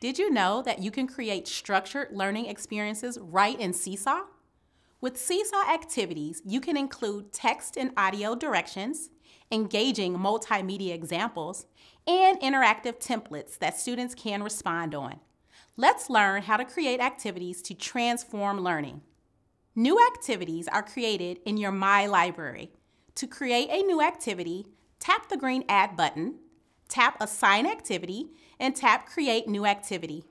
Did you know that you can create structured learning experiences right in Seesaw? With Seesaw activities, you can include text and audio directions, engaging multimedia examples, and interactive templates that students can respond on. Let's learn how to create activities to transform learning. New activities are created in your My Library. To create a new activity, tap the green Add button, tap Assign Activity, and tap Create New Activity.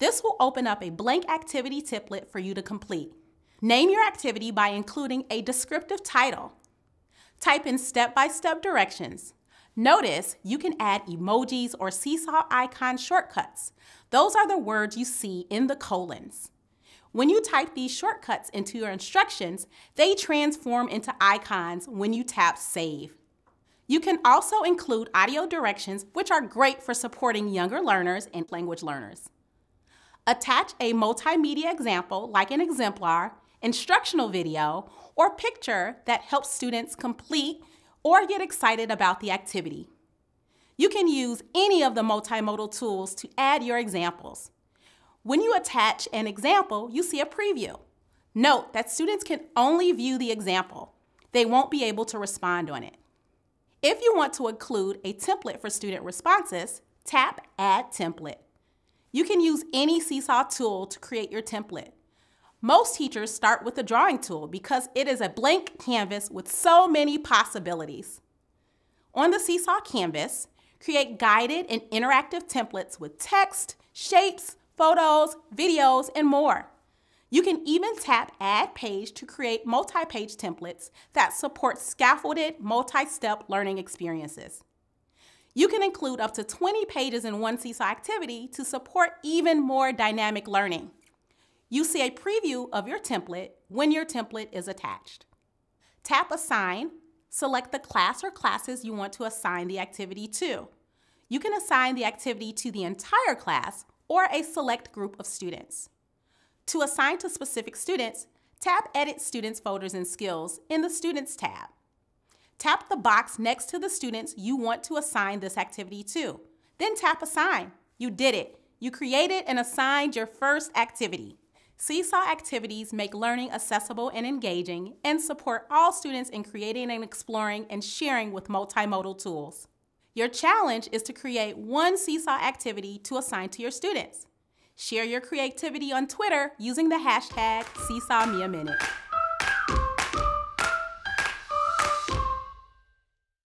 This will open up a blank activity template for you to complete. Name your activity by including a descriptive title. Type in step-by-step -step directions. Notice you can add emojis or seesaw icon shortcuts. Those are the words you see in the colons. When you type these shortcuts into your instructions, they transform into icons when you tap Save. You can also include audio directions, which are great for supporting younger learners and language learners. Attach a multimedia example like an exemplar, instructional video, or picture that helps students complete or get excited about the activity. You can use any of the multimodal tools to add your examples. When you attach an example, you see a preview. Note that students can only view the example. They won't be able to respond on it. If you want to include a template for student responses, tap Add Template. You can use any Seesaw tool to create your template. Most teachers start with the drawing tool because it is a blank canvas with so many possibilities. On the Seesaw canvas, create guided and interactive templates with text, shapes, photos, videos, and more. You can even tap Add Page to create multi-page templates that support scaffolded, multi-step learning experiences. You can include up to 20 pages in one Seesaw activity to support even more dynamic learning. You see a preview of your template when your template is attached. Tap Assign, select the class or classes you want to assign the activity to. You can assign the activity to the entire class or a select group of students. To assign to specific students, tap Edit Students Folders and Skills in the Students tab. Tap the box next to the students you want to assign this activity to. Then tap Assign. You did it. You created and assigned your first activity. Seesaw activities make learning accessible and engaging and support all students in creating and exploring and sharing with multimodal tools. Your challenge is to create one Seesaw activity to assign to your students. Share your creativity on Twitter using the hashtag SeesawMiaMinute.